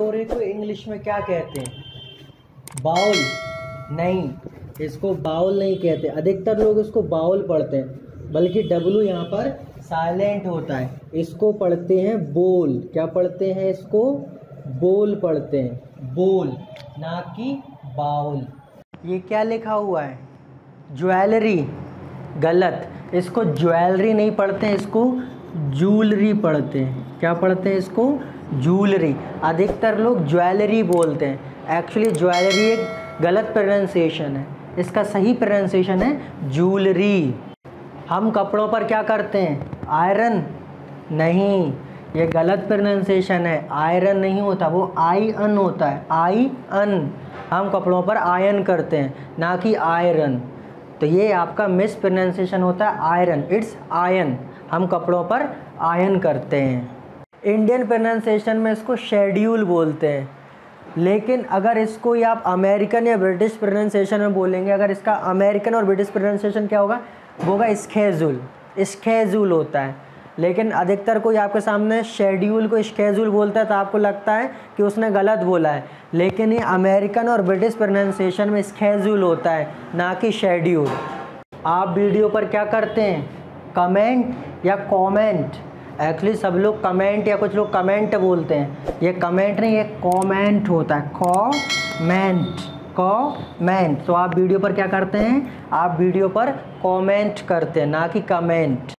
कटोरे को इंग्लिश में क्या कहते हैं? बाउल। नहीं, इसको बाउल नहीं कहते। अधिकतर लोग इसको बाउल पढ़ते हैं, बल्कि डब्लू यहाँ पर साइलेंट होता है। इसको पढ़ते हैं बोल। क्या पढ़ते हैं इसको? बोल पढ़ते हैं। बोल, ना कि बाउल। ये क्या लिखा हुआ है? ज्वेलरी। गलत। इसको ज्वेलरी नहीं पढ़ते हैं, इसको जूलरी पढ़ते हैं। क्या पढ़ते हैं इसको? जूलरी अधिकतर लोग ज्वेलरी बोलते हैं। एक्चुअली ज्वेलरी एक गलत प्रोनाउंसिएशन है। इसका सही प्रोनाउंसिएशन है जूलरी हम कपड़ों पर क्या करते हैं? आयरन नहीं। ये गलत प्रोनाउंसिएशन है। आयरन नहीं होता, वो आई अन होता है। आई अन हम कपड़ों पर आयन करते हैं, ना कि आयरन तो ये आपका मिस प्रोनाउंसिएशन होता है आयरन इट्स आयन हम कपड़ों पर आयन करते हैं। इंडियन प्रोनाउंसिएशन में इसको शेड्यूल बोलते हैं। लेकिन अगर इसको या आप अमेरिकन या ब्रिटिश प्रोनाउंसिएशन में बोलेंगे, अगर इसका अमेरिकन और ब्रिटिश प्रोनाउंसिएशन क्या होगा? वो होगा स्केजुल स्केजुल होता है। लेकिन अधिकतर कोई आपके सामने शेड्यूल को स्केजुल बोलता है तो आपको लगता है कि उसने गलत बोला है। लेकिन ये अमेरिकन और ब्रिटिश प्रोनाउंसिएशन में स्केजुल होता है, ना कि शेड्यूल आप वीडियो पर क्या करते हैं? कमेंट या कमेंट एक्चुअली सब लोग कमेंट या कुछ लोग कमेंट बोलते हैं। ये कमेंट नहीं, ये कॉमेंट होता है। कॉमेंट कॉमेंट तो आप वीडियो पर क्या करते हैं? आप वीडियो पर कॉमेंट करते हैं, ना कि कमेंट